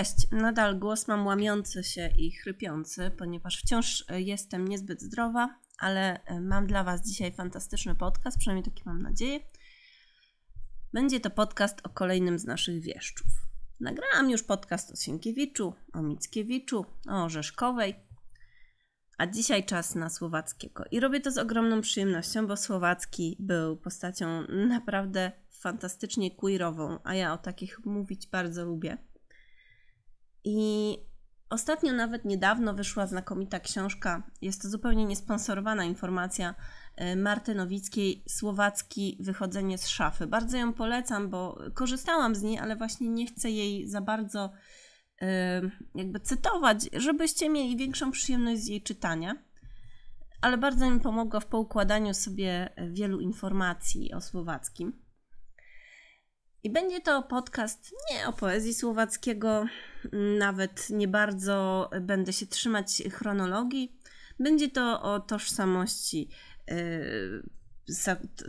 Cześć, nadal głos mam łamiący się i chrypiący, ponieważ wciąż e, jestem niezbyt zdrowa, ale e, mam dla Was dzisiaj fantastyczny podcast, przynajmniej taki mam nadzieję. Będzie to podcast o kolejnym z naszych wieszczów. Nagrałam już podcast o Sienkiewiczu, o Mickiewiczu, o Orzeszkowej, a dzisiaj czas na Słowackiego. I robię to z ogromną przyjemnością, bo Słowacki był postacią naprawdę fantastycznie queerową, a ja o takich mówić bardzo lubię. I ostatnio, nawet niedawno, wyszła znakomita książka. Jest to zupełnie niesponsorowana informacja e, Marty Nowickiej Słowacki Wychodzenie z szafy. Bardzo ją polecam, bo korzystałam z niej, ale właśnie nie chcę jej za bardzo e, jakby cytować, żebyście mieli większą przyjemność z jej czytania. Ale bardzo mi pomogła w poukładaniu sobie wielu informacji o Słowackim. I będzie to podcast nie o poezji słowackiego, nawet nie bardzo będę się trzymać chronologii. Będzie to o tożsamości y,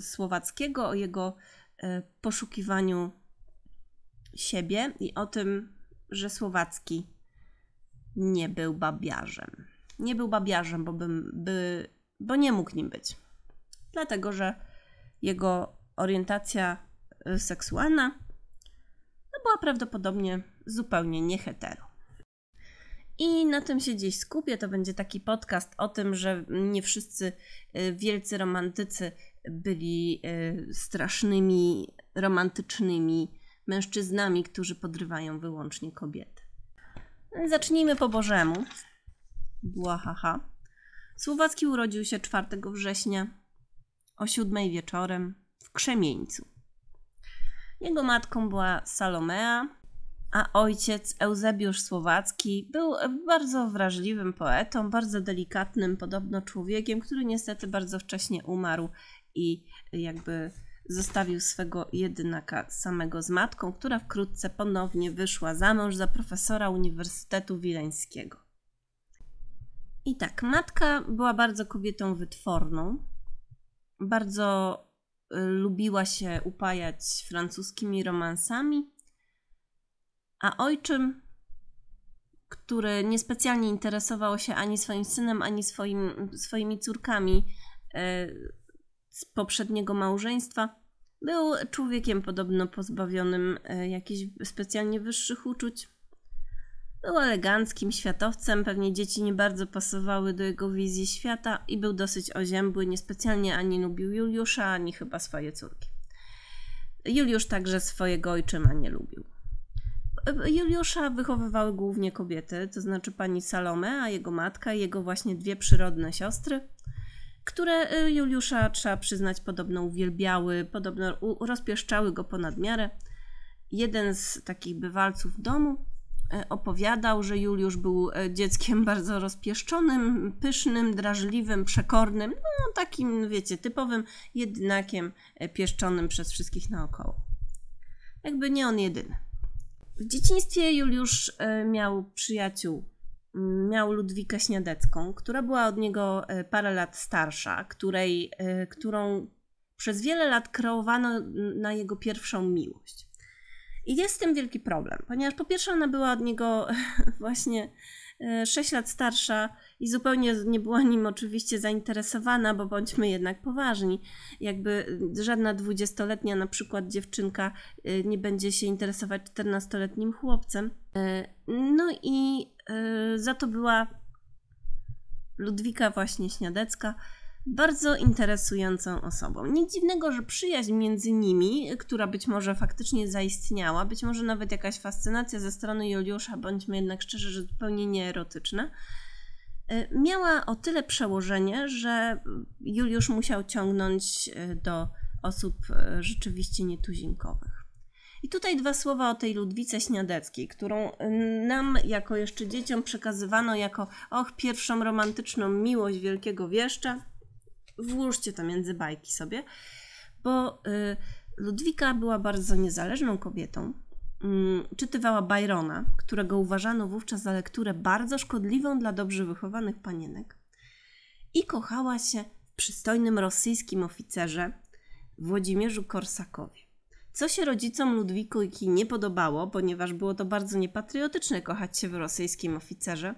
słowackiego, o jego y, poszukiwaniu siebie i o tym, że Słowacki nie był babiarzem. Nie był babiarzem, bo, bym, by, bo nie mógł nim być. Dlatego, że jego orientacja seksualna, no była prawdopodobnie zupełnie nie hetero. I na tym się dziś skupię. To będzie taki podcast o tym, że nie wszyscy y, wielcy romantycy byli y, strasznymi, romantycznymi mężczyznami, którzy podrywają wyłącznie kobiety. Zacznijmy po Bożemu. Błahaha. Słowacki urodził się 4 września o 7 wieczorem w Krzemieńcu. Jego matką była Salomea, a ojciec Eusebiusz Słowacki był bardzo wrażliwym poetą, bardzo delikatnym podobno człowiekiem, który niestety bardzo wcześnie umarł i jakby zostawił swego jedynaka samego z matką, która wkrótce ponownie wyszła za mąż za profesora Uniwersytetu Wileńskiego. I tak, matka była bardzo kobietą wytworną, bardzo lubiła się upajać francuskimi romansami, a ojczym, który niespecjalnie interesował się ani swoim synem, ani swoim, swoimi córkami e, z poprzedniego małżeństwa, był człowiekiem podobno pozbawionym e, jakichś specjalnie wyższych uczuć. Był eleganckim światowcem, pewnie dzieci nie bardzo pasowały do jego wizji świata i był dosyć oziębły, niespecjalnie ani lubił Juliusza, ani chyba swoje córki. Juliusz także swojego ojczyma nie lubił. Juliusza wychowywały głównie kobiety, to znaczy pani Salome, a jego matka i jego właśnie dwie przyrodne siostry, które y, Juliusza, trzeba przyznać, podobno uwielbiały, podobno rozpieszczały go ponad miarę. Jeden z takich bywalców domu opowiadał, że Juliusz był e, dzieckiem bardzo rozpieszczonym, pysznym, drażliwym, przekornym, no takim, wiecie, typowym jednakiem e, pieszczonym przez wszystkich naokoło. Jakby nie on jedyny. W dzieciństwie Juliusz miał przyjaciół. Miał Ludwikę Śniadecką, która była od niego parę lat starsza, której, którą przez wiele lat kreowano na jego pierwszą miłość. I jest z tym wielki problem, ponieważ po pierwsze ona była od niego właśnie 6 e, lat starsza i zupełnie nie była nim oczywiście zainteresowana, bo bądźmy jednak poważni. Jakby żadna dwudziestoletnia na przykład dziewczynka e, nie będzie się interesować czternastoletnim chłopcem. E, no i za to była Ludwika właśnie Śniadecka, bardzo interesującą osobą. Nic dziwnego, że przyjaźń między nimi, która być może faktycznie zaistniała, być może nawet jakaś fascynacja ze strony Juliusza, bądźmy jednak szczerzy, że zupełnie nie erotyczna, e, miała o tyle przełożenie, że Juliusz musiał ciągnąć e, do osób e, rzeczywiście nietuzinkowych. I tutaj dwa słowa o tej Ludwice Śniadeckiej, którą nam jako jeszcze dzieciom przekazywano jako och, pierwszą romantyczną miłość wielkiego wieszcza włóżcie to między bajki sobie, bo y, Ludwika była bardzo niezależną kobietą. Mm, czytywała Byrona, którego uważano wówczas za lekturę bardzo szkodliwą dla dobrze wychowanych panienek. I kochała się w przystojnym rosyjskim oficerze Włodzimierzu Korsakowie. co się rodzicom Ludwiki nie podobało, ponieważ było to bardzo niepatriotyczne kochać się w rosyjskim oficerze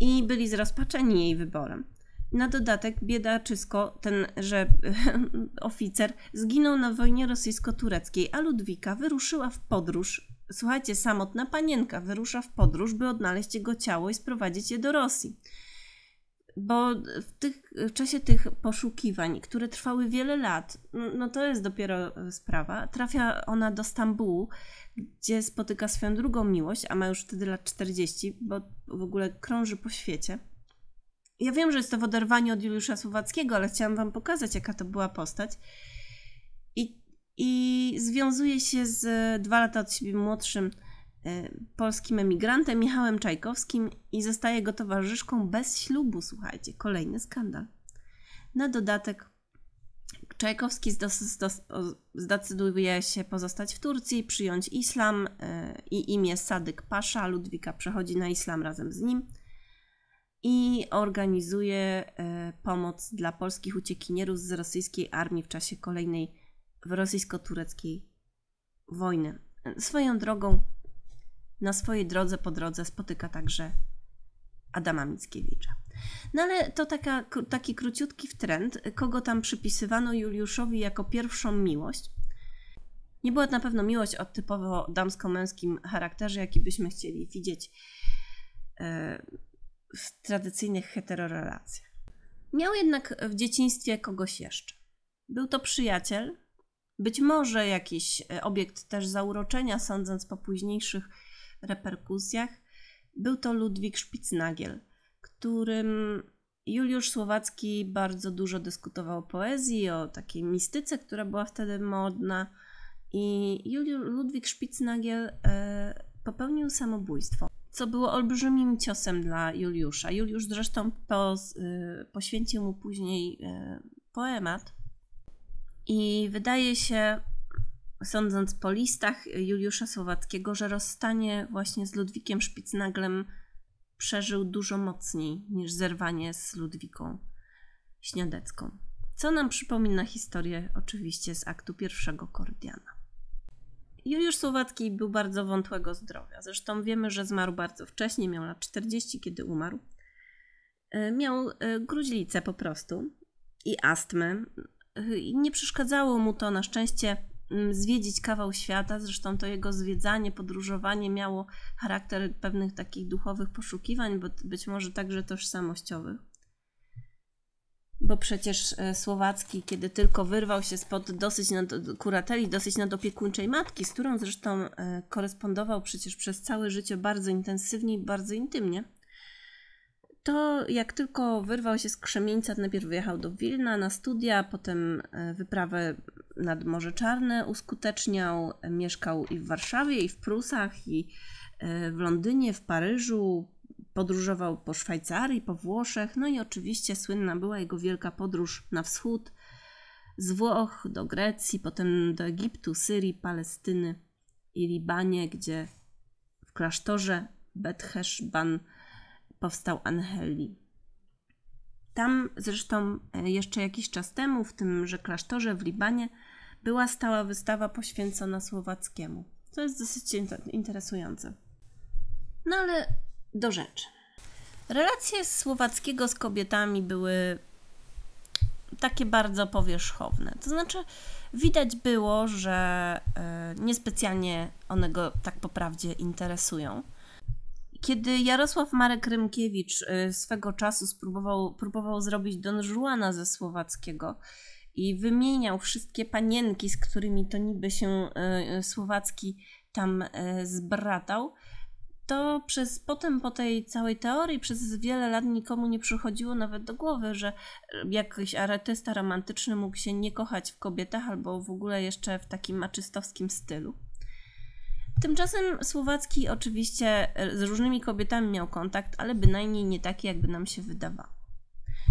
i byli zrozpaczeni jej wyborem. Na dodatek biedaczysko, ten, że oficer zginął na wojnie rosyjsko-tureckiej, a Ludwika wyruszyła w podróż. Słuchajcie, samotna panienka wyrusza w podróż, by odnaleźć jego ciało i sprowadzić je do Rosji bo w, tych, w czasie tych poszukiwań, które trwały wiele lat, no, no to jest dopiero e, sprawa, trafia ona do Stambułu, gdzie spotyka swoją drugą miłość, a ma już wtedy lat 40, bo w ogóle krąży po świecie. Ja wiem, że jest to w oderwaniu od Juliusza Słowackiego, ale chciałam Wam pokazać, jaka to była postać. I, i związuje się z dwa lata od siebie młodszym E, polskim emigrantem Michałem Czajkowskim i zostaje go towarzyszką bez ślubu. Słuchajcie, kolejny skandal. Na dodatek Czajkowski zdecyduje się pozostać w Turcji, przyjąć islam e, i imię Sadyk Pasza. Ludwika przechodzi na islam razem z nim i organizuje e, pomoc dla polskich uciekinierów z rosyjskiej armii w czasie kolejnej rosyjsko-tureckiej wojny. Swoją drogą na swojej drodze po drodze spotyka także Adama Mickiewicza. No ale to taka, taki króciutki trend, kogo tam przypisywano Juliuszowi jako pierwszą miłość. Nie była to na pewno miłość o typowo damsko-męskim charakterze, jaki byśmy chcieli widzieć e, w tradycyjnych heterorelacjach. Miał jednak w dzieciństwie kogoś jeszcze. Był to przyjaciel, być może jakiś e, obiekt też zauroczenia, sądząc po późniejszych reperkusjach, był to Ludwik Spitznagiel, którym Juliusz Słowacki bardzo dużo dyskutował o poezji, o takiej mistyce, która była wtedy modna. I Juliusz, Ludwik Spitznagiel e, popełnił samobójstwo, co było olbrzymim ciosem dla Juliusza. Juliusz zresztą e, poświęcił mu później e, poemat. I wydaje się, sądząc po listach Juliusza Słowackiego, że rozstanie właśnie z Ludwikiem Szpicnaglem przeżył dużo mocniej niż zerwanie z Ludwiką Śniadecką. Co nam przypomina historię oczywiście z aktu pierwszego Kordiana. Juliusz Słowacki był bardzo wątłego zdrowia. Zresztą wiemy, że zmarł bardzo wcześnie, miał lat 40, kiedy umarł. E, miał e, gruźlicę po prostu i astmę. E, I nie przeszkadzało mu to na szczęście Mm, zwiedzić kawał świata. Zresztą to jego zwiedzanie, podróżowanie miało charakter pewnych takich duchowych poszukiwań, być może także tożsamościowych. Bo przecież e, Słowacki, kiedy tylko wyrwał się spod dosyć nad, kurateli, dosyć nadopiekuńczej matki, z którą zresztą e, korespondował przecież przez całe życie bardzo intensywnie i bardzo intymnie, to jak tylko wyrwał się z Krzemieńca, najpierw wyjechał do Wilna na studia, potem e, wyprawę nad Morze Czarne uskuteczniał. Mieszkał i w Warszawie, i w Prusach, i w Londynie, w Paryżu. Podróżował po Szwajcarii, po Włoszech. No i oczywiście słynna była jego wielka podróż na wschód, z Włoch do Grecji, potem do Egiptu, Syrii, Palestyny i Libanie, gdzie w klasztorze Betheszban powstał Angeli. Tam zresztą e, jeszcze jakiś czas temu, w tymże klasztorze w Libanie, była stała wystawa poświęcona Słowackiemu. To jest dosyć interesujące. No ale do rzeczy. Relacje Słowackiego z kobietami były takie bardzo powierzchowne. To znaczy, widać było, że e, niespecjalnie one go tak po prawdzie interesują. Kiedy Jarosław Marek Rymkiewicz y, swego czasu spróbował, próbował zrobić Don Juana ze Słowackiego i wymieniał wszystkie panienki, z którymi to niby się y, Słowacki tam zbratał, to przez potem po tej całej teorii przez wiele lat nikomu nie przychodziło nawet do głowy, że jakiś aretysta romantyczny mógł się nie kochać w kobietach albo w ogóle jeszcze w takim maczystowskim stylu. Tymczasem Słowacki oczywiście e, z różnymi kobietami miał kontakt, ale bynajmniej nie taki, jakby nam się wydawało.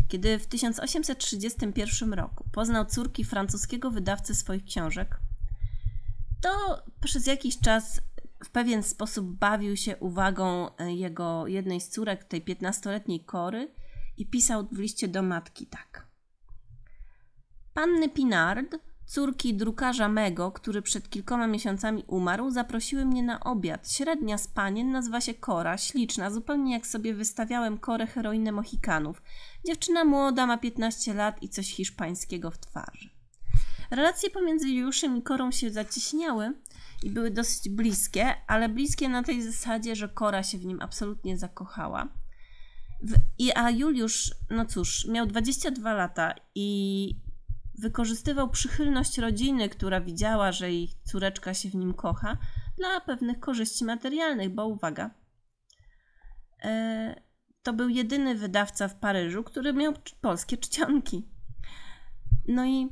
Kiedy w 1831 roku poznał córki francuskiego wydawcy swoich książek, to przez jakiś czas w pewien sposób bawił się uwagą e, jego jednej z córek, tej 15-letniej Kory, i pisał w liście do matki tak. Panny Pinard córki drukarza Mego, który przed kilkoma miesiącami umarł, zaprosiły mnie na obiad. Średnia z panien nazywa się Kora, śliczna, zupełnie jak sobie wystawiałem Korę heroinę Mohikanów. Dziewczyna młoda, ma 15 lat i coś hiszpańskiego w twarzy. Relacje pomiędzy Juliuszem i Korą się zacieśniały i były dosyć bliskie, ale bliskie na tej zasadzie, że Kora się w nim absolutnie zakochała. W, i, a Juliusz, no cóż, miał 22 lata i wykorzystywał przychylność rodziny, która widziała, że ich córeczka się w nim kocha, dla pewnych korzyści materialnych, bo uwaga, e, to był jedyny wydawca w Paryżu, który miał polskie czcionki. No i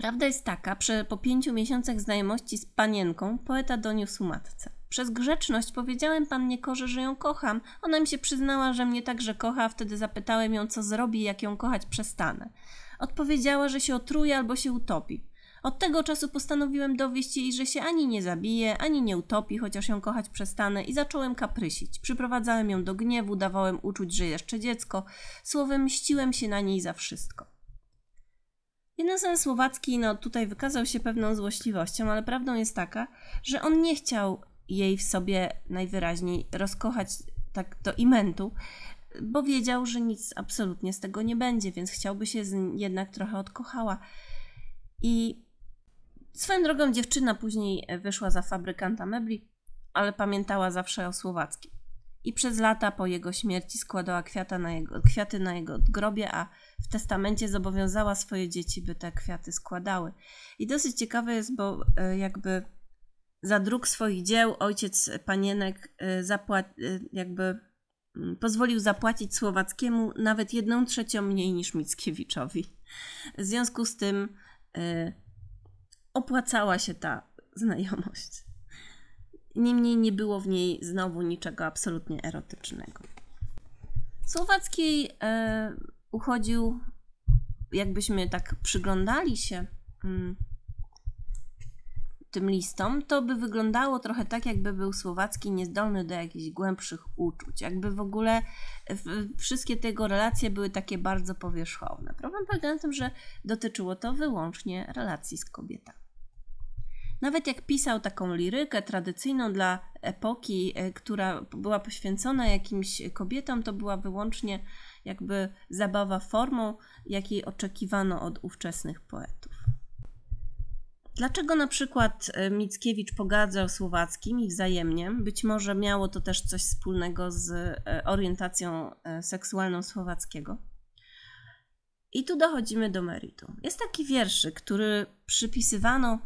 prawda jest taka, że po pięciu miesiącach znajomości z panienką poeta doniósł matce. Przez grzeczność powiedziałem pannie Korze, że ją kocham. Ona mi się przyznała, że mnie także kocha, a wtedy zapytałem ją, co zrobi, jak ją kochać przestanę. Odpowiedziała, że się otruje albo się utopi. Od tego czasu postanowiłem dowieść jej, że się ani nie zabije, ani nie utopi, chociaż ją kochać przestanę i zacząłem kaprysić. Przyprowadzałem ją do gniewu, dawałem uczuć, że jeszcze dziecko. Słowem mściłem się na niej za wszystko. Jeden Słowacki no, tutaj wykazał się pewną złośliwością, ale prawdą jest taka, że on nie chciał jej w sobie najwyraźniej rozkochać tak do imentu, bo wiedział, że nic absolutnie z tego nie będzie, więc chciałby się jednak trochę odkochała. I swoją drogą dziewczyna później wyszła za fabrykanta mebli, ale pamiętała zawsze o Słowackim. I przez lata po jego śmierci składała na jego, kwiaty na jego grobie, a w testamencie zobowiązała swoje dzieci, by te kwiaty składały. I dosyć ciekawe jest, bo e, jakby za druk swoich dzieł ojciec panienek e, e, jakby Mm, pozwolił zapłacić Słowackiemu nawet jedną trzecią mniej niż Mickiewiczowi. W związku z tym opłacała się ta znajomość. Niemniej nie było w niej znowu niczego absolutnie erotycznego. Słowacki y, uchodził, jakbyśmy tak przyglądali się y, tym listom, to by wyglądało trochę tak, jakby był Słowacki niezdolny do jakichś głębszych uczuć. Jakby w ogóle wszystkie tego relacje były takie bardzo powierzchowne. Problem polega na tym, że dotyczyło to wyłącznie relacji z kobietami. Nawet jak pisał taką lirykę tradycyjną dla epoki, e, która była poświęcona jakimś kobietom, to była wyłącznie jakby zabawa formą, jakiej oczekiwano od ówczesnych poetów. Dlaczego na przykład e, Mickiewicz pogadzał Słowackim i wzajemnie? Być może miało to też coś wspólnego z e, orientacją seksualną Słowackiego. I tu dochodzimy do meritum. Jest taki wierszyk, który przypisywano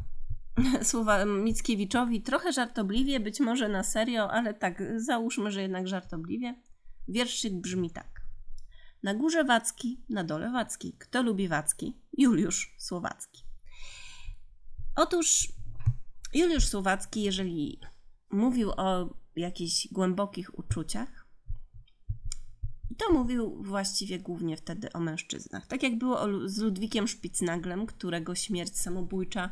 słowa Mickiewiczowi trochę żartobliwie, być może na serio, ale tak, załóżmy, że jednak żartobliwie. Wierszyk brzmi tak. Na górze Wacki, na dole Wacki. Kto lubi Wacki? Juliusz Słowacki. Otóż Juliusz Słowacki, jeżeli mówił o jakichś głębokich uczuciach, to mówił właściwie głównie wtedy o mężczyznach. Tak jak było z Ludwikiem Szpicnaglem, którego śmierć samobójcza,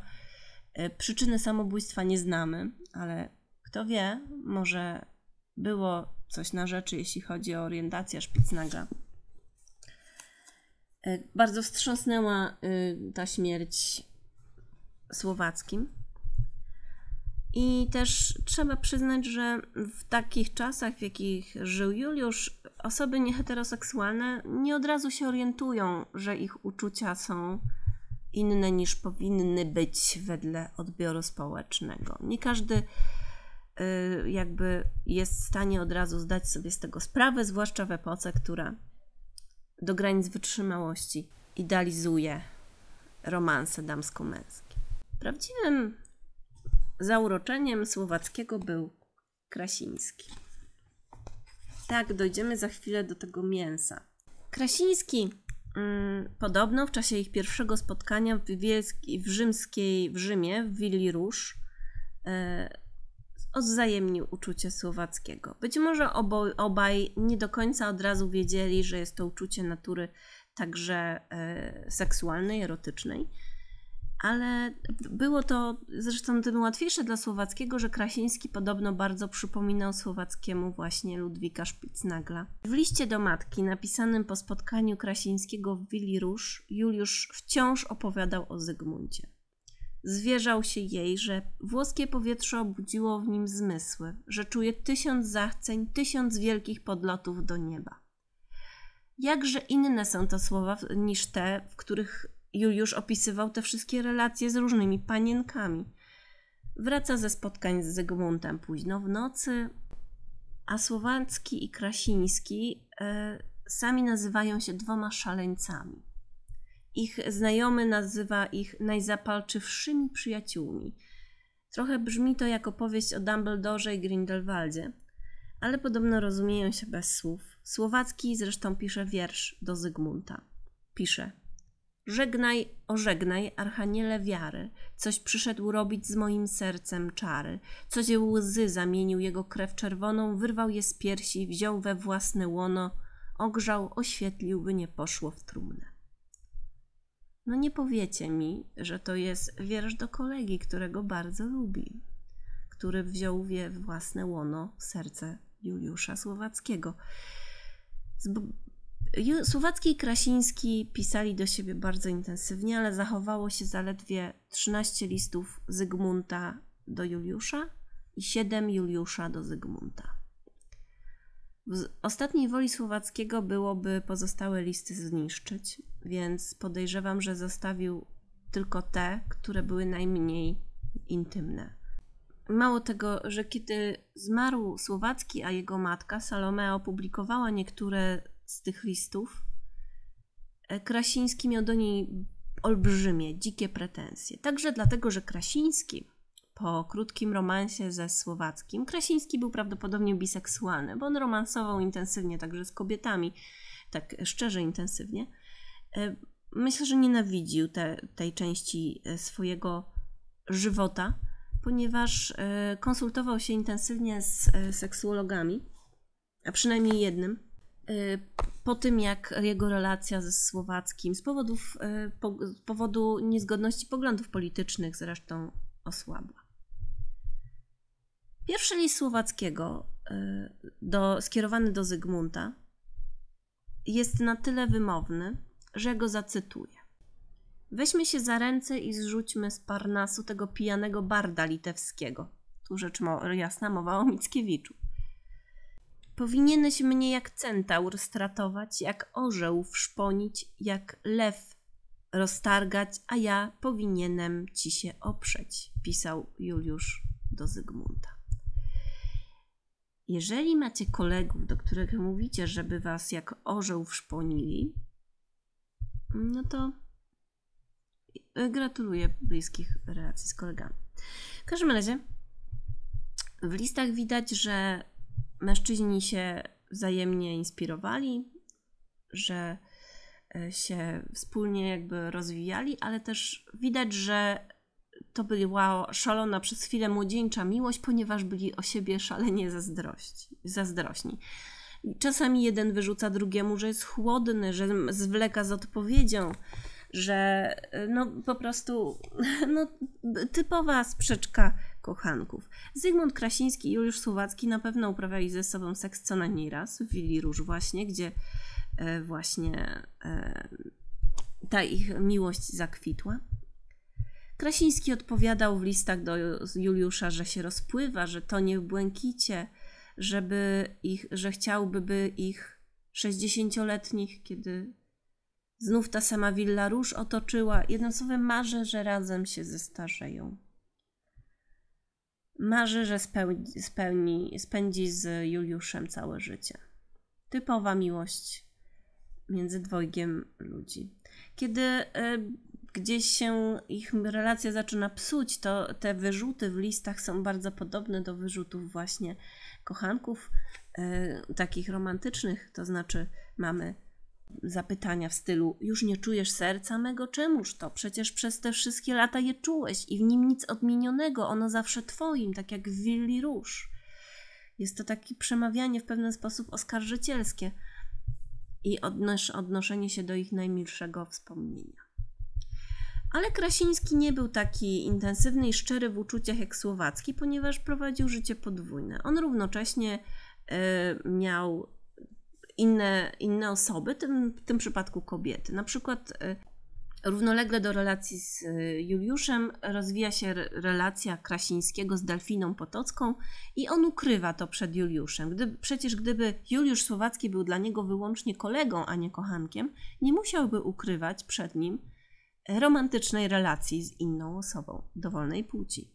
przyczyny samobójstwa nie znamy, ale kto wie, może było coś na rzeczy, jeśli chodzi o orientację Szpicnagla. E, bardzo wstrząsnęła e, ta śmierć słowackim. I też trzeba przyznać, że w takich czasach, w jakich żył Juliusz, osoby nieheteroseksualne nie od razu się orientują, że ich uczucia są inne niż powinny być wedle odbioru społecznego. Nie każdy y, jakby jest w stanie od razu zdać sobie z tego sprawę, zwłaszcza w epoce, która do granic wytrzymałości idealizuje romanse damsko-męskie. Prawdziwym zauroczeniem Słowackiego był Krasiński. Tak, dojdziemy za chwilę do tego mięsa. Krasiński podobno w czasie ich pierwszego spotkania w, wielskiej, w rzymskiej, w Rzymie, w Willi Róż, e, odwzajemnił uczucie Słowackiego. Być może obaj nie do końca od razu wiedzieli, że jest to uczucie natury także e, seksualnej, erotycznej, ale było to zresztą tym łatwiejsze dla Słowackiego, że Krasiński podobno bardzo przypominał Słowackiemu właśnie Ludwika Spitznagla. W liście do matki napisanym po spotkaniu Krasińskiego w Willi Róż Juliusz wciąż opowiadał o Zygmuncie. Zwierzał się jej, że włoskie powietrze obudziło w nim zmysły, że czuje tysiąc zachceń, tysiąc wielkich podlotów do nieba. Jakże inne są to słowa niż te, w których Juliusz opisywał te wszystkie relacje z różnymi panienkami. Wraca ze spotkań z Zygmuntem późno w nocy, a Słowacki i Krasiński e, sami nazywają się dwoma szaleńcami. Ich znajomy nazywa ich najzapalczywszymi przyjaciółmi. Trochę brzmi to jak opowieść o Dumbledorze i Grindelwaldzie, ale podobno rozumieją się bez słów. Słowacki zresztą pisze wiersz do Zygmunta. Pisze: Żegnaj, ożegnaj, archaniele wiary, coś przyszedł robić z moim sercem czary, coś łzy zamienił jego krew czerwoną, wyrwał je z piersi, wziął we własne łono, ogrzał, oświetlił, by nie poszło w trumnę. No nie powiecie mi, że to jest wiersz do kolegi, którego bardzo lubi, który wziął we własne łono serce Juliusza Słowackiego. Słowacki i Krasiński pisali do siebie bardzo intensywnie, ale zachowało się zaledwie 13 listów Zygmunta do Juliusza i 7 Juliusza do Zygmunta. W ostatniej woli Słowackiego byłoby pozostałe listy zniszczyć, więc podejrzewam, że zostawił tylko te, które były najmniej intymne. Mało tego, że kiedy zmarł Słowacki, a jego matka Salomea opublikowała niektóre z tych listów, e, Krasiński miał do niej olbrzymie, dzikie pretensje. Także dlatego, że Krasiński po krótkim romansie ze Słowackim, Krasiński był prawdopodobnie biseksualny, bo on romansował intensywnie także z kobietami, tak szczerze intensywnie. E, myślę, że nienawidził te, tej części e, swojego żywota, ponieważ konsultował się intensywnie z seksuologami, a przynajmniej jednym, po tym, jak jego relacja ze Słowackim z, powodów, y, z powodu niezgodności poglądów politycznych zresztą osłabła. Pierwszy list Słowackiego y, do, skierowany do Zygmunta jest na tyle wymowny, że go zacytuję. Weźmy się za ręce i zrzućmy z Parnasu tego pijanego barda litewskiego. Tu rzecz jasna mowa o Mickiewiczu. Powinieneś mnie jak centaur stratować, jak orzeł wszponić, jak lew roztargać, a ja powinienem ci się oprzeć, pisał Juliusz do Zygmunta. Jeżeli macie kolegów, do których mówicie, żeby was jak orzeł wszponili, no to gratuluję bliskich relacji z kolegami. W każdym razie, w listach widać, że mężczyźni się wzajemnie inspirowali, że e, się wspólnie jakby rozwijali, ale też widać, że to była szalona przez chwilę młodzieńcza miłość, ponieważ byli o siebie szalenie zazdrośni. Czasami jeden wyrzuca drugiemu, że jest chłodny, że zwleka z odpowiedzią, że e, no po prostu no, typowa sprzeczka kochanków. Zygmunt Krasiński i Juliusz Słowacki na pewno uprawiali ze sobą seks co najmniej raz w Willi Róż właśnie, gdzie e, właśnie e, ta ich miłość zakwitła. Krasiński odpowiadał w listach do Juliusza, że się rozpływa, że tonie w błękicie, żeby ich, że chciałby by ich sześćdziesięcioletnich, kiedy znów ta sama willa róż otoczyła. Jednym słowem marzę, że razem się zestarzeją. Marzy, że spełni, spełni, spędzi z Juliuszem całe życie. Typowa miłość między dwojgiem ludzi. Kiedy y, gdzieś się ich relacja zaczyna psuć, to te wyrzuty w listach są bardzo podobne do wyrzutów właśnie kochanków, y, takich romantycznych, to znaczy mamy zapytania w stylu: Już nie czujesz serca mego? Czemuż to? Przecież przez te wszystkie lata je czułeś i w nim nic odmienionego, ono zawsze twoim, tak jak w willi róż. Jest to takie przemawianie w pewien sposób oskarżycielskie i odnosz, odnoszenie się do ich najmilszego wspomnienia. Ale Krasiński nie był taki intensywny i szczery w uczuciach jak Słowacki, ponieważ prowadził życie podwójne. On równocześnie y, miał inne, inne osoby, tym, w tym przypadku kobiety. Na przykład y, równolegle do relacji z y, Juliuszem rozwija się relacja Krasińskiego z Delfiną Potocką i on ukrywa to przed Juliuszem. Przecież gdyby Juliusz Słowacki był dla niego wyłącznie kolegą, a nie kochankiem, nie musiałby ukrywać przed nim romantycznej relacji z inną osobą dowolnej płci.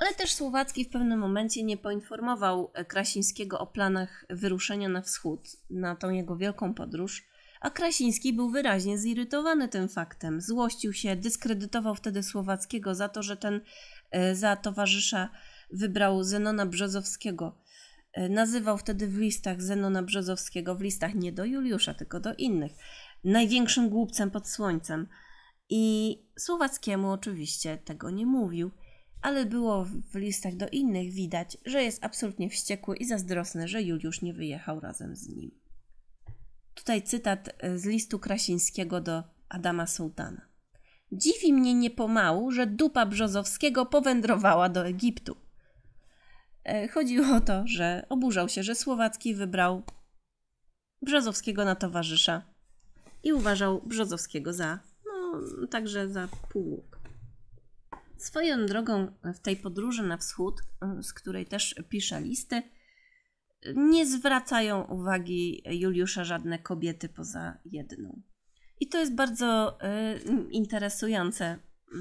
Ale też Słowacki w pewnym momencie nie poinformował Krasińskiego o planach wyruszenia na wschód, na tą jego wielką podróż, a Krasiński był wyraźnie zirytowany tym faktem. Złościł się, dyskredytował wtedy Słowackiego za to, że ten e, za towarzysza wybrał Zenona Brzozowskiego. E, nazywał wtedy w listach Zenona Brzozowskiego, w listach nie do Juliusza, tylko do innych, największym głupcem pod słońcem. I Słowackiemu oczywiście tego nie mówił, ale było w listach do innych widać, że jest absolutnie wściekły i zazdrosny, że Juliusz nie wyjechał razem z nim. Tutaj cytat e, z listu Krasińskiego do Adama Sułtana. Dziwi mnie niepomału, że dupa Brzozowskiego powędrowała do Egiptu. E, chodziło o to, że oburzał się, że Słowacki wybrał Brzozowskiego na towarzysza i uważał Brzozowskiego za no, także za półgłówka. Swoją drogą w tej podróży na wschód, z której też piszę listy, nie zwracają uwagi Juliusza żadne kobiety poza jedną. I to jest bardzo y, interesujące, y,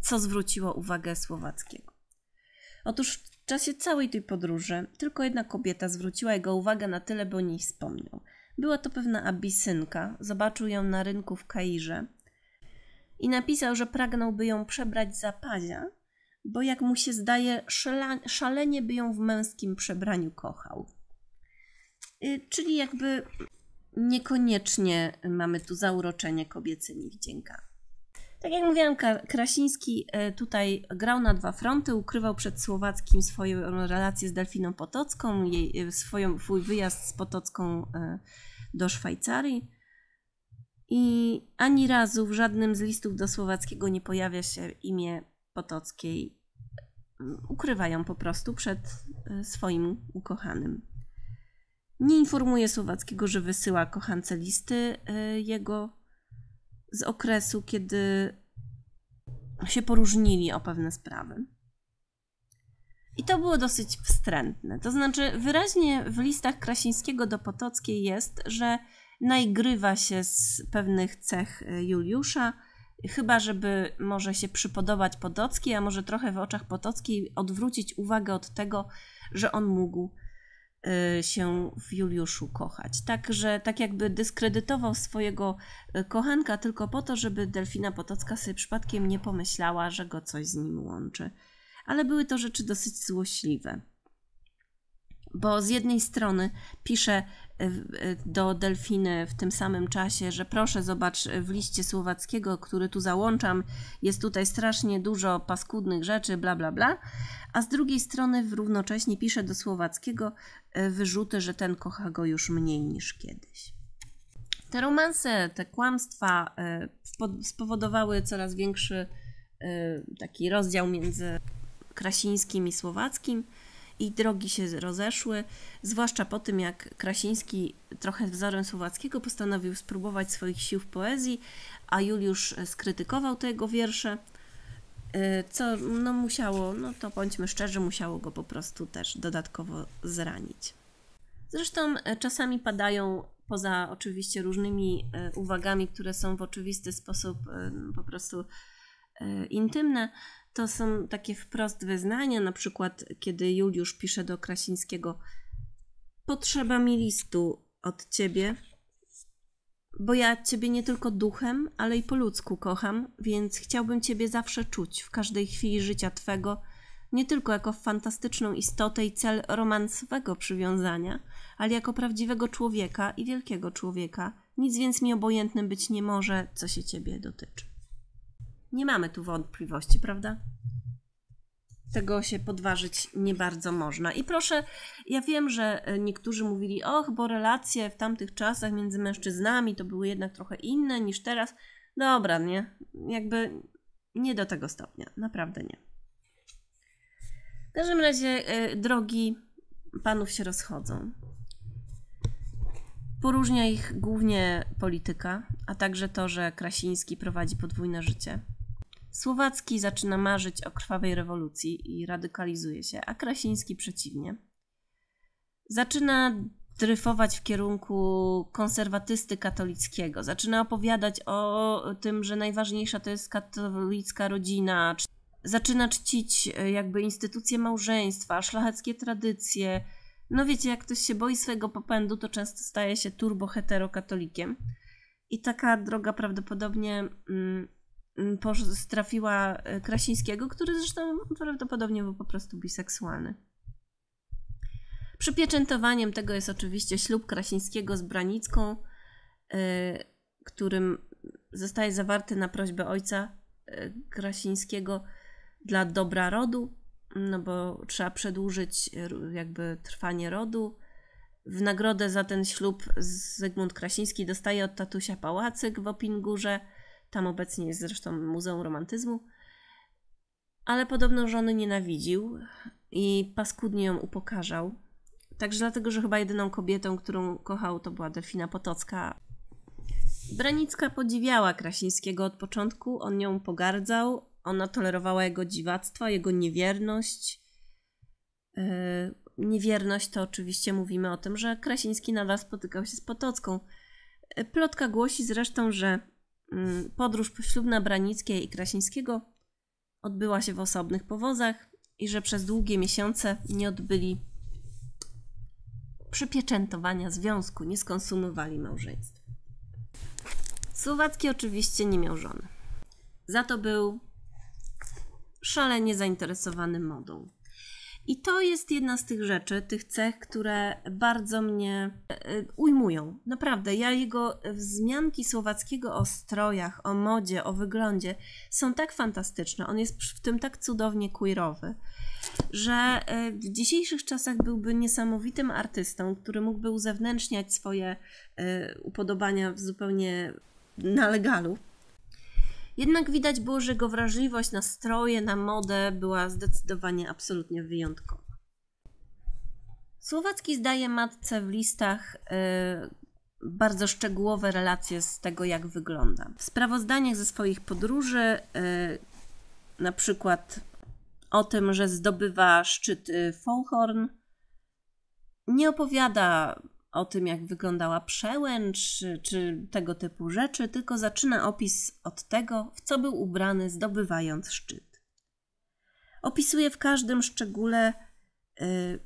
co zwróciło uwagę Słowackiego. Otóż w czasie całej tej podróży tylko jedna kobieta zwróciła jego uwagę na tyle, by o niej wspomniał. Była to pewna Abisynka, zobaczył ją na rynku w Kairze i napisał, że pragnąłby ją przebrać za pazia, bo jak mu się zdaje, szalenie by ją w męskim przebraniu kochał. Y, czyli jakby niekoniecznie mamy tu zauroczenie kobiecymi wdziękami. Tak jak mówiłam, Krasiński y, tutaj grał na dwa fronty, ukrywał przed Słowackim swoją relację z Delfiną Potocką, jej, y, swoją, swój wyjazd z Potocką do Szwajcarii. I ani razu w żadnym z listów do Słowackiego nie pojawia się imię Potockiej. Ukrywa ją po prostu przed e, swoim ukochanym. Nie informuje Słowackiego, że wysyła kochance listy e, jego z okresu, kiedy się poróżnili o pewne sprawy. I to było dosyć wstrętne. To znaczy, wyraźnie w listach Krasińskiego do Potockiej jest, że naigrywa się z pewnych cech e, Juliusza, chyba żeby może się przypodobać Potockiej, a może trochę w oczach Potockiej odwrócić uwagę od tego, że on mógł e, się w Juliuszu kochać. Także tak jakby dyskredytował swojego e, kochanka tylko po to, żeby Delfina Potocka sobie przypadkiem nie pomyślała, że go coś z nim łączy. Ale były to rzeczy dosyć złośliwe. Bo z jednej strony pisze do Delfiny w tym samym czasie, że proszę zobacz w liście słowackiego, który tu załączam, jest tutaj strasznie dużo paskudnych rzeczy, bla bla bla, a z drugiej strony równocześnie pisze do słowackiego e, wyrzuty, że ten kocha go już mniej niż kiedyś. Te romanse, te kłamstwa e, spowodowały coraz większy e, taki rozdział między Krasińskim i Słowackim i drogi się rozeszły, zwłaszcza po tym, jak Krasiński, trochę wzorem Słowackiego, postanowił spróbować swoich sił w poezji, a Juliusz skrytykował te jego wiersze, y, co no musiało, no to bądźmy szczerzy, musiało go po prostu też dodatkowo zranić. Zresztą y, czasami padają, poza oczywiście różnymi uwagami, które są w oczywisty sposób po prostu intymne, to są takie wprost wyznania, na przykład kiedy Juliusz pisze do Krasińskiego Potrzeba mi listu od ciebie, bo ja ciebie nie tylko duchem, ale i po ludzku kocham, więc chciałbym ciebie zawsze czuć w każdej chwili życia twego, nie tylko jako fantastyczną istotę i cel romansowego przywiązania, ale jako prawdziwego człowieka i wielkiego człowieka. Nic więc mi obojętnym być nie może, co się ciebie dotyczy. Nie mamy tu wątpliwości, prawda? Tego się podważyć nie bardzo można. I proszę, ja wiem, że e, niektórzy mówili, och, bo relacje w tamtych czasach między mężczyznami to były jednak trochę inne niż teraz. Dobra, nie? Jakby nie do tego stopnia. Naprawdę nie. W każdym razie y, drogi panów się rozchodzą. Poróżnia ich głównie polityka, a także to, że Krasiński prowadzi podwójne życie. Słowacki zaczyna marzyć o krwawej rewolucji i radykalizuje się, a Krasiński przeciwnie. Zaczyna dryfować w kierunku konserwatysty katolickiego. Zaczyna opowiadać o tym, że najważniejsza to jest katolicka rodzina. Zaczyna czcić e, jakby instytucje małżeństwa, szlacheckie tradycje. No wiecie, jak ktoś się boi swojego popędu, to często staje się turbo-heterokatolikiem. I taka droga prawdopodobnie mm trafiła e, Krasińskiego, który zresztą prawdopodobnie był po prostu biseksualny. Przypieczętowaniem tego jest oczywiście ślub Krasińskiego z Branicką, yy, którym zostaje zawarty na prośbę ojca yy, Krasińskiego dla dobra rodu, no bo trzeba przedłużyć jakby trwanie rodu. W nagrodę za ten ślub Zygmunt Krasiński dostaje od tatusia pałacyk w Opingurze. Tam obecnie jest zresztą Muzeum Romantyzmu. Ale podobno żony nienawidził i paskudnie ją upokarzał. Także dlatego, że chyba jedyną kobietą, którą kochał, to była Delfina Potocka. Branicka podziwiała Krasińskiego od początku, on ją pogardzał, ona tolerowała jego dziwactwo, jego niewierność. Yy, niewierność to oczywiście mówimy o tym, że Krasiński nadal spotykał się z Potocką. Yy, plotka głosi zresztą, że podróż poślubna Branickiej i Krasińskiego odbyła się w osobnych powozach i że przez długie miesiące nie odbyli przypieczętowania związku nie skonsumowali małżeństwa. Słowacki oczywiście nie miał żony. Za to był szalenie zainteresowany modą. I to jest jedna z tych rzeczy, tych cech, które bardzo mnie e, ujmują. Naprawdę, ja jego wzmianki słowackiego o strojach, o modzie, o wyglądzie są tak fantastyczne. On jest w tym tak cudownie queerowy że e, w dzisiejszych czasach byłby niesamowitym artystą, który mógłby uzewnętrzniać swoje e, upodobania zupełnie na legalu. Jednak widać było, że jego wrażliwość na stroje, na modę była zdecydowanie absolutnie wyjątkowa. Słowacki zdaje matce w listach e, bardzo szczegółowe relacje z tego, jak wygląda. W sprawozdaniach ze swoich podróży, na przykład o tym, że zdobywa szczyt Fohorn. Nie opowiada o tym, jak wyglądała przełęcz, czy, czy tego typu rzeczy, tylko zaczyna opis od tego, w co był ubrany, zdobywając szczyt. Opisuje w każdym szczególe y,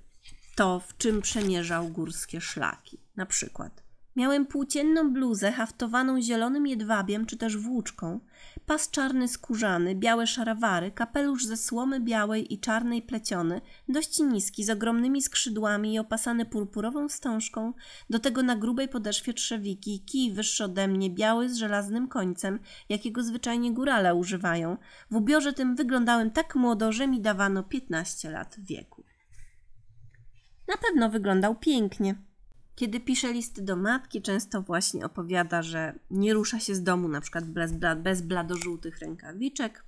to, w czym przemierzał górskie szlaki. Na przykład Miałem płócienną bluzę haftowaną zielonym jedwabiem czy też włóczką, pas czarny skórzany, białe szarawary, kapelusz ze słomy białej i czarnej pleciony, dość niski, z ogromnymi skrzydłami i opasany purpurową wstążką, do tego na grubej podeszwie trzewiki, kij wyższy ode mnie, biały z żelaznym końcem, jakiego zwyczajnie górale używają. W ubiorze tym wyglądałem tak młodo, że mi dawano 15 lat wieku. Na pewno wyglądał pięknie. Kiedy pisze listy do matki, często właśnie opowiada, że nie rusza się z domu na przykład bez, bez bladożółtych rękawiczek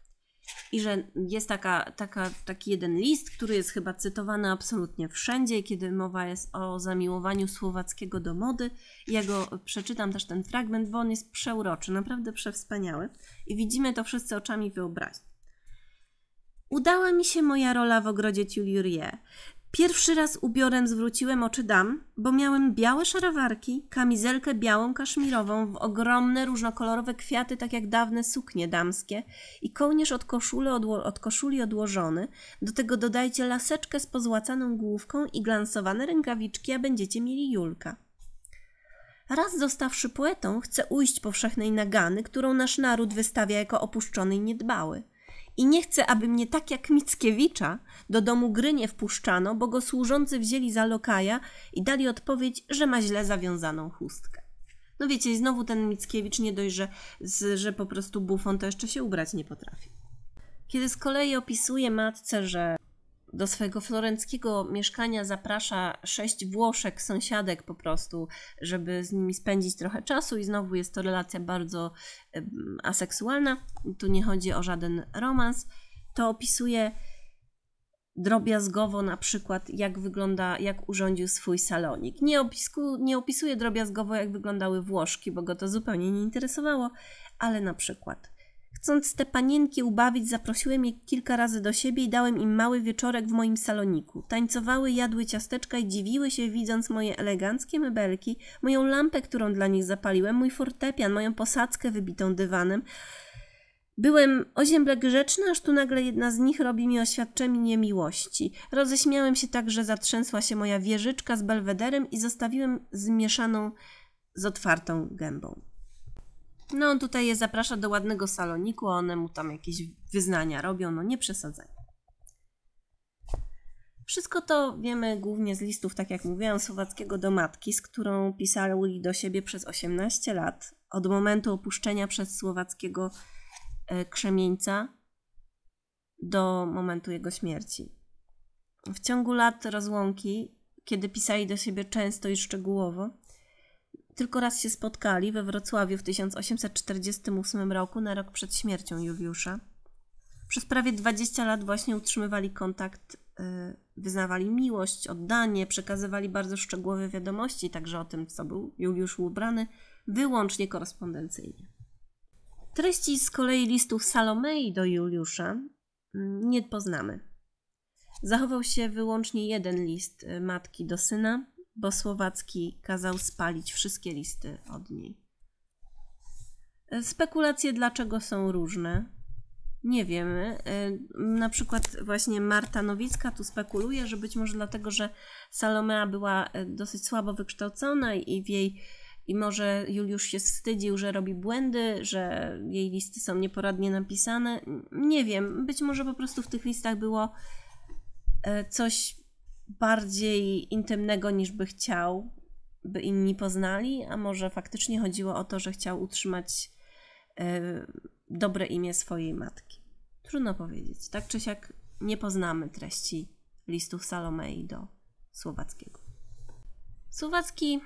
i że jest taka, taka, taki jeden list, który jest chyba cytowany absolutnie wszędzie, kiedy mowa jest o zamiłowaniu słowackiego do mody. Ja go przeczytam też ten fragment, bo on jest przeuroczy, naprawdę przewspaniały i widzimy to wszyscy oczami wyobraźni. Udała mi się moja rola w ogrodzie Tuileries. Pierwszy raz ubiorem zwróciłem oczy dam, bo miałem białe szarawarki, kamizelkę białą kaszmirową w ogromne różnokolorowe kwiaty, tak jak dawne suknie damskie i kołnierz od, koszuli, odło- od koszuli odłożony. Do tego dodajcie laseczkę z pozłacaną główką i glansowane rękawiczki, a będziecie mieli Julka. Raz zostawszy poetą, chcę ujść powszechnej nagany, którą nasz naród wystawia jako opuszczony i niedbały. I nie chcę, aby mnie tak jak Mickiewicza do domu gry nie wpuszczano, bo go służący wzięli za lokaja i dali odpowiedź, że ma źle zawiązaną chustkę. No wiecie, znowu ten Mickiewicz nie dość, że, że po prostu bufon to jeszcze się ubrać nie potrafi. Kiedy z kolei opisuje matce, że do swojego florenckiego mieszkania zaprasza sześć Włoszek, sąsiadek po prostu, żeby z nimi spędzić trochę czasu i znowu jest to relacja bardzo aseksualna. Tu nie chodzi o żaden romans. To opisuje drobiazgowo na przykład, jak wygląda, jak urządził swój salonik. Nie, opisku, nie opisuje drobiazgowo, jak wyglądały Włoszki, bo go to zupełnie nie interesowało, ale na przykład Chcąc te panienki ubawić, zaprosiłem je kilka razy do siebie i dałem im mały wieczorek w moim saloniku. Tańcowały, jadły ciasteczka i dziwiły się, widząc moje eleganckie mebelki, moją lampę, którą dla nich zapaliłem, mój fortepian, moją posadzkę wybitą dywanem. Byłem ozięble grzeczna, aż tu nagle jedna z nich robi mi oświadczenie miłości. Roześmiałem się tak, że zatrzęsła się moja wieżyczka z belwederem i zostawiłem zmieszaną z otwartą gębą. No on tutaj je zaprasza do ładnego saloniku, one mu tam jakieś wyznania robią, no nie przesadzaj. Wszystko to wiemy głównie z listów, tak jak mówiłam, Słowackiego do matki, z którą pisali do siebie przez 18 lat, od momentu opuszczenia przez Słowackiego e, krzemieńca do momentu jego śmierci. W ciągu lat rozłąki, kiedy pisali do siebie często i szczegółowo, tylko raz się spotkali we Wrocławiu w 1848 roku, na rok przed śmiercią Juliusza. Przez prawie 20 lat właśnie utrzymywali kontakt, y, wyznawali miłość, oddanie, przekazywali bardzo szczegółowe wiadomości, także o tym, co był Juliusz ubrany, wyłącznie korespondencyjnie. Treści z kolei listów Salomei do Juliusza mm, nie poznamy. Zachował się wyłącznie jeden list y, matki do syna, bo Słowacki kazał spalić wszystkie listy od niej. Spekulacje dlaczego są różne. Nie wiemy. Na przykład właśnie Marta Nowicka tu spekuluje, że być może dlatego, że Salomea była e, dosyć słabo wykształcona i w jej i może Juliusz się wstydził, że robi błędy, że jej listy są nieporadnie napisane. Nie wiem, być może po prostu w tych listach było e, coś bardziej intymnego niż by chciał, by inni poznali, a może faktycznie chodziło o to, że chciał utrzymać e, dobre imię swojej matki. Trudno powiedzieć. Tak czy siak nie poznamy treści listów Salomei do Słowackiego. Słowacki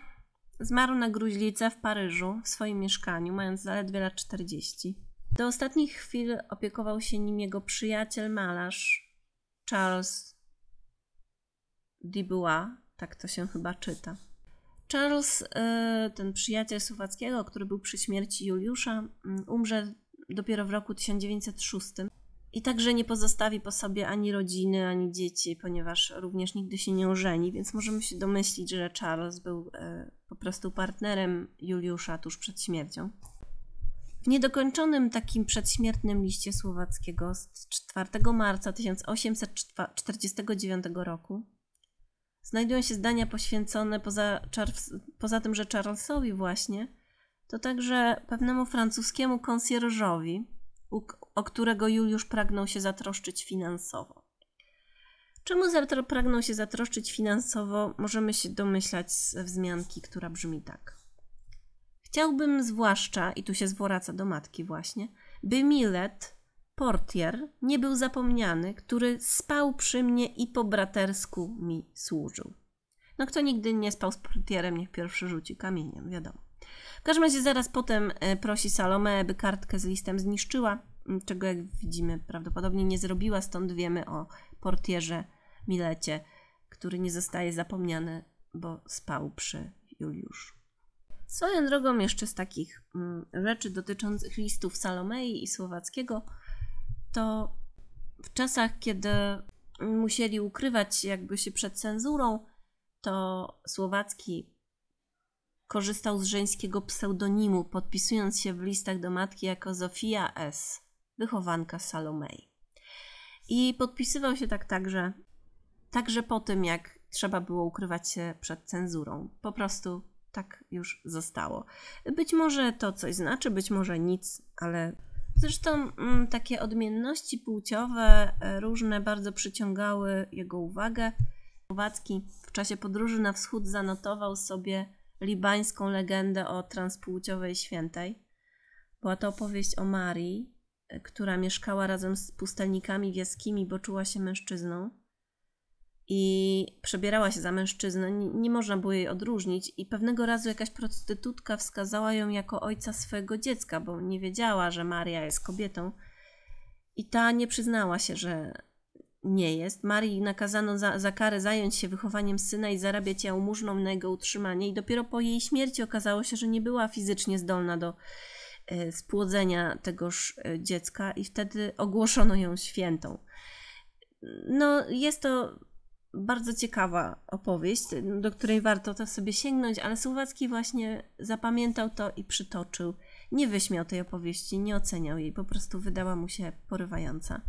zmarł na gruźlicę w Paryżu w swoim mieszkaniu, mając zaledwie lat 40. Do ostatnich chwil opiekował się nim jego przyjaciel, malarz Charles Dubois, tak to się chyba czyta. Charles, y, ten przyjaciel Słowackiego, który był przy śmierci Juliusza, mm, umrze dopiero w roku 1906 i także nie pozostawi po sobie ani rodziny, ani dzieci, ponieważ również nigdy się nie ożeni, więc możemy się domyślić, że Charles był y, po prostu partnerem Juliusza tuż przed śmiercią. W niedokończonym takim przedśmiertnym liście Słowackiego z 4 marca 1849 roku znajdują się zdania poświęcone poza, poza tym, że Charlesowi właśnie, to także pewnemu francuskiemu konsjerżowi, o którego Juliusz pragnął się zatroszczyć finansowo. Czemu pragnął się zatroszczyć finansowo, możemy się domyślać z wzmianki, która brzmi tak. Chciałbym zwłaszcza, i tu się zwraca do matki właśnie, by Milet portier nie był zapomniany, który spał przy mnie i po bratersku mi służył. No kto nigdy nie spał z portierem, niech pierwszy rzuci kamieniem, wiadomo. W każdym razie zaraz potem e, prosi Salome, by kartkę z listem zniszczyła, czego jak widzimy prawdopodobnie nie zrobiła, stąd wiemy o portierze Milecie, który nie zostaje zapomniany, bo spał przy Juliuszu. Swoją drogą jeszcze z takich rzeczy dotyczących listów Salomei i Słowackiego – to w czasach, kiedy musieli ukrywać jakby się przed cenzurą, to Słowacki korzystał z żeńskiego pseudonimu, podpisując się w listach do matki jako Zofia S., wychowanka Salomei. I podpisywał się tak także, także po tym, jak trzeba było ukrywać się przed cenzurą. Po prostu tak już zostało. Być może to coś znaczy, być może nic, ale Zresztą mm, takie odmienności płciowe e, różne bardzo przyciągały jego uwagę. Słowacki w czasie podróży na wschód zanotował sobie libańską legendę o transpłciowej świętej. Była to opowieść o Marii, e, która mieszkała razem z pustelnikami w jaskini, bo czuła się mężczyzną. I przebierała się za mężczyznę. Nie, nie, można było jej odróżnić, i pewnego razu jakaś prostytutka wskazała ją jako ojca swojego dziecka, bo nie wiedziała, że Maria jest kobietą. I ta nie przyznała się, że nie jest. Marii nakazano za, za karę zająć się wychowaniem syna i zarabiać jałmużną na jego utrzymanie, i dopiero po jej śmierci okazało się, że nie była fizycznie zdolna do e, spłodzenia tegoż e, dziecka, i wtedy ogłoszono ją świętą. No, jest to bardzo ciekawa opowieść, do której warto to sobie sięgnąć, ale Słowacki właśnie zapamiętał to i przytoczył. Nie wyśmiał tej opowieści, nie oceniał jej, po prostu wydała mu się porywająca.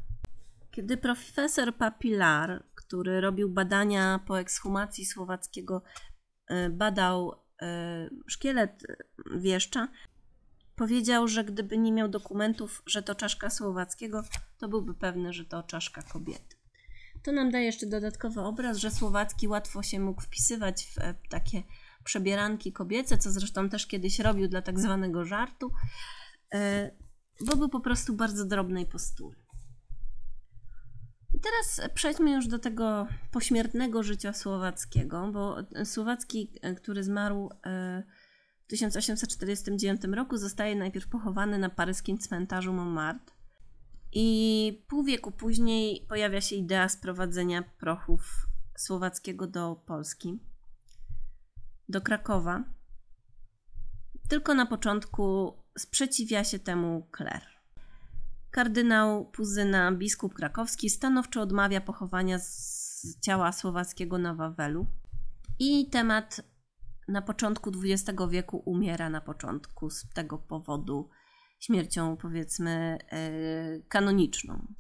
Kiedy profesor Papilar, który robił badania po ekshumacji Słowackiego, e, badał e, szkielet wieszcza, powiedział, że gdyby nie miał dokumentów, że to czaszka Słowackiego, to byłby pewny, że to czaszka kobiety. To nam daje jeszcze dodatkowy obraz, że Słowacki łatwo się mógł wpisywać w e, takie przebieranki kobiece, co zresztą też kiedyś robił dla tak zwanego żartu, bo był po prostu bardzo drobnej postury. I teraz przejdźmy już do tego pośmiertnego życia Słowackiego, bo Słowacki, e, który zmarł e, w 1849 roku, zostaje najpierw pochowany na paryskim cmentarzu Montmartre. I pół wieku później pojawia się idea sprowadzenia prochów Słowackiego do Polski, do Krakowa. Tylko na początku sprzeciwia się temu Kler. Kardynał Puzyna, biskup krakowski, stanowczo odmawia pochowania z ciała słowackiego na Wawelu. I temat na początku XX wieku umiera na początku z tego powodu śmiercią, powiedzmy, yy, kanoniczną.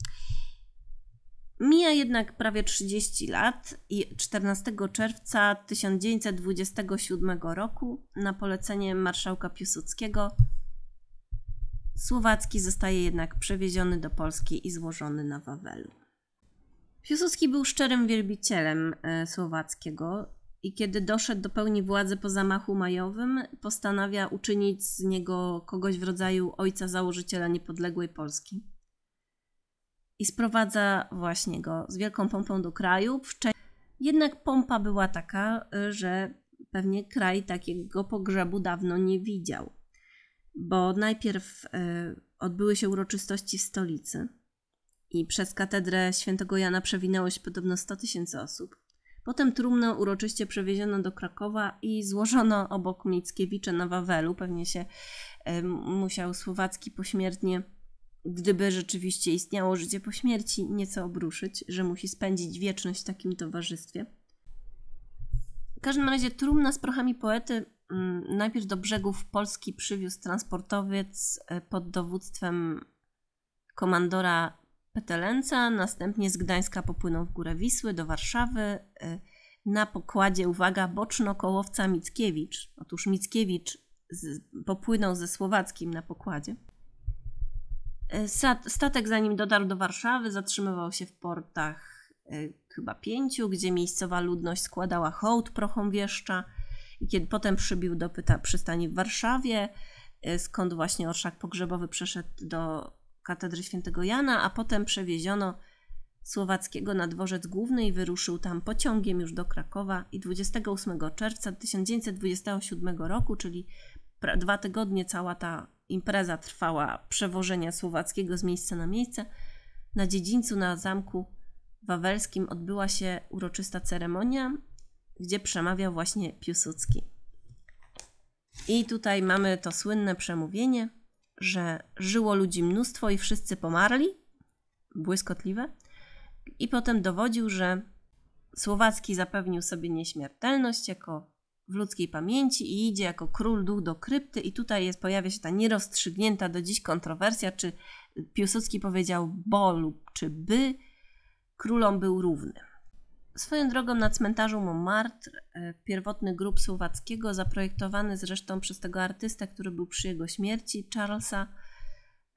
Mija jednak prawie 30 lat i 14 czerwca 1927 roku na polecenie marszałka Piłsudskiego Słowacki zostaje jednak przewieziony do Polski i złożony na Wawelu. Piłsudski był szczerym wielbicielem e, Słowackiego i kiedy doszedł do pełni władzy po zamachu majowym, postanawia uczynić z niego kogoś w rodzaju ojca założyciela niepodległej Polski. I sprowadza właśnie go z wielką pompą do kraju. Jednak pompa była taka, że pewnie kraj takiego pogrzebu dawno nie widział bo najpierw e, odbyły się uroczystości w stolicy i przez katedrę świętego Jana przewinęło się podobno 100 tysięcy osób. Potem trumnę uroczyście przewieziono do Krakowa i złożono obok Mickiewicza na Wawelu. Pewnie się e, musiał Słowacki pośmiertnie, gdyby rzeczywiście istniało życie po śmierci, nieco obruszyć, że musi spędzić wieczność w takim towarzystwie. W każdym razie trumna z prochami poety Mm, najpierw do brzegów Polski przywiózł transportowiec e, pod dowództwem komandora Petelenca, następnie z Gdańska popłynął w górę Wisły do Warszawy. E, na pokładzie, uwaga, boczno-kołowca Mickiewicz. Otóż Mickiewicz z, popłynął ze Słowackim na pokładzie. E, statek, zanim dotarł do Warszawy, zatrzymywał się w portach chyba pięciu, gdzie miejscowa ludność składała hołd prochom wieszcza – i kiedy potem przybił do pyta, przystani w Warszawie, y, skąd właśnie orszak pogrzebowy przeszedł do katedry świętego Jana, a potem przewieziono Słowackiego na dworzec główny i wyruszył tam pociągiem już do Krakowa. I 28 czerwca 1927 roku, czyli dwa tygodnie cała ta impreza trwała przewożenia Słowackiego z miejsca na miejsce, na dziedzińcu na zamku wawelskim odbyła się uroczysta ceremonia, gdzie przemawiał właśnie Piłsudski. I tutaj mamy to słynne przemówienie, że żyło ludzi mnóstwo i wszyscy pomarli, błyskotliwe. I potem dowodził, że Słowacki zapewnił sobie nieśmiertelność jako w ludzkiej pamięci i idzie jako król duch do krypty i tutaj jest, pojawia się ta nierozstrzygnięta do dziś kontrowersja, czy Piłsudski powiedział bo lub czy by, królom był równy. Swoją drogą na cmentarzu Montmartre, e, pierwotny grób Słowackiego, zaprojektowany zresztą przez tego artystę, który był przy jego śmierci, Charlesa,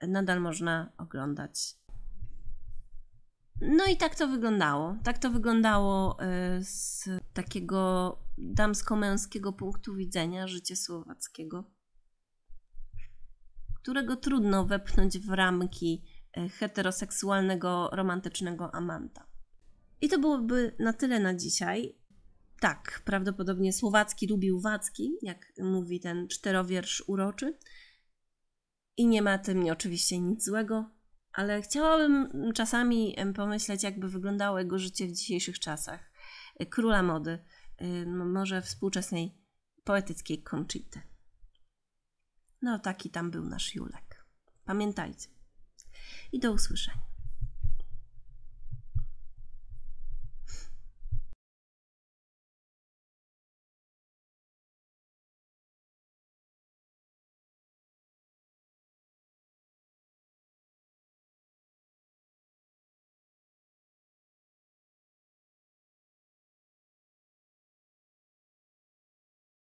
nadal można oglądać. No i tak to wyglądało. Tak to wyglądało e, z takiego damsko-męskiego punktu widzenia życia słowackiego, którego trudno wepchnąć w ramki e, heteroseksualnego, romantycznego amanta. I to byłoby na tyle na dzisiaj. Tak, prawdopodobnie Słowacki lubił Wacki, jak mówi ten czterowiersz uroczy. I nie ma tym oczywiście nic złego, ale chciałabym czasami pomyśleć, jakby wyglądało jego życie w dzisiejszych czasach. Króla mody, może współczesnej poetyckiej Conchity. No taki tam był nasz Julek. Pamiętajcie. I do usłyszenia.